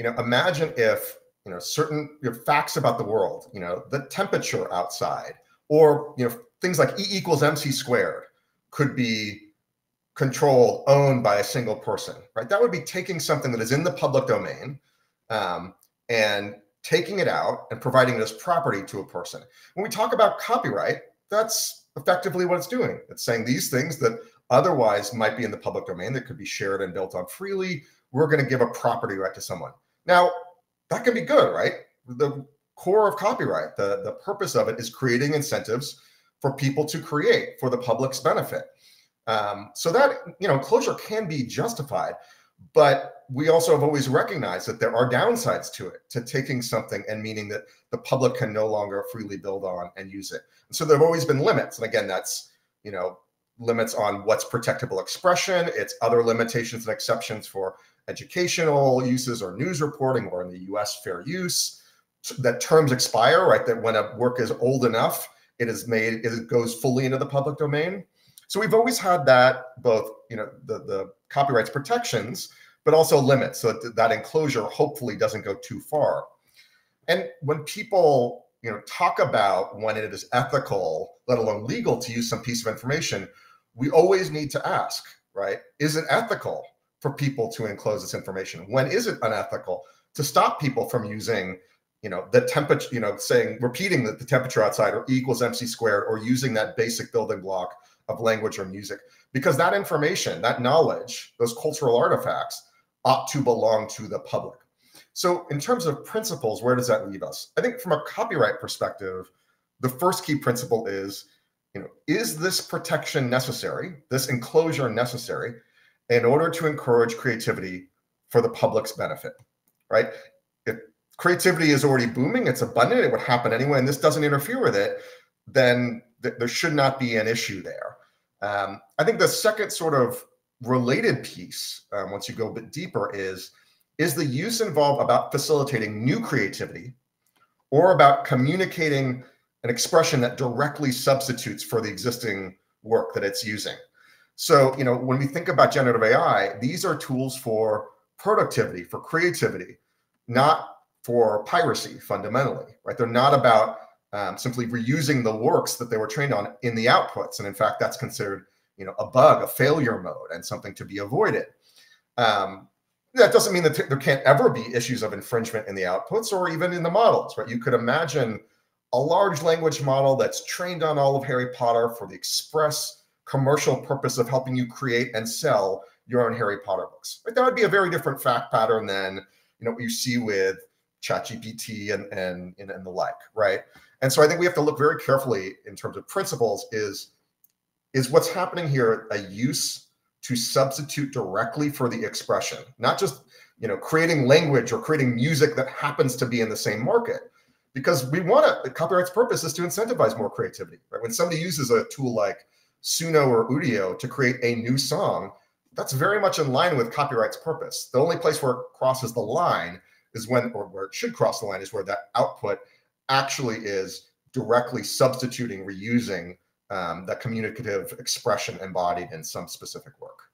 you know, imagine if you know certain you know, facts about the world, you know, the temperature outside, or you know things like E equals mc squared could be controlled, owned by a single person, right? That would be taking something that is in the public domain um, and taking it out and providing it as property to a person. When we talk about copyright, that's effectively what it's doing. It's saying these things that otherwise might be in the public domain that could be shared and built on freely, we're going to give a property right to someone. Now, that can be good, right? The core of copyright, the, the purpose of it is creating incentives for people to create for the public's benefit. Um, so that, you know, closure can be justified. But we also have always recognized that there are downsides to it, to taking something and meaning that the public can no longer freely build on and use it. And so there have always been limits. And again, that's, you know, limits on what's protectable expression, it's other limitations and exceptions for educational uses or news reporting, or in the US, fair use. That terms expire, right? That when a work is old enough, it is made, it goes fully into the public domain. So we've always had that both, you know, the, the copyrights protections, but also limits so that that enclosure hopefully doesn't go too far. And when people, you know, talk about when it is ethical, let alone legal to use some piece of information, we always need to ask, right? Is it ethical for people to enclose this information? When is it unethical to stop people from using, you know, the temperature, you know, saying repeating that the temperature outside or equals mc squared or using that basic building block of language or music? Because that information, that knowledge, those cultural artifacts ought to belong to the public. So, in terms of principles, where does that leave us? I think from a copyright perspective, the first key principle is, you know, is this protection necessary, this enclosure necessary in order to encourage creativity for the public's benefit, right? If creativity is already booming, it's abundant, it would happen anyway, and this doesn't interfere with it, then th- there should not be an issue there. Um, I think the second sort of related piece, um, once you go a bit deeper, is is the use involved about facilitating new creativity or about communicating an expression that directly substitutes for the existing work that it's using? So, you know, when we think about generative AI, these are tools for productivity, for creativity, not for piracy fundamentally, right? They're not about um, simply reusing the works that they were trained on in the outputs. And in fact, that's considered, you know, a bug, a failure mode, and something to be avoided. Um, that doesn't mean that there can't ever be issues of infringement in the outputs or even in the models, right? You could imagine a large language model that's trained on all of Harry Potter for the express commercial purpose of helping you create and sell your own Harry Potter books. Right? That would be a very different fact pattern than you know what you see with ChatGPT and, and and and the like, right? And so I think we have to look very carefully in terms of principles. Is is what's happening here a use to substitute directly for the expression, not just you know creating language or creating music that happens to be in the same market because we want to the copyright's purpose is to incentivize more creativity right when somebody uses a tool like Suno or Udio to create a new song, that's very much in line with copyright's purpose. The only place where it crosses the line is when, or where it should cross the line, is where that output actually is directly substituting, reusing um, that communicative expression embodied in some specific work.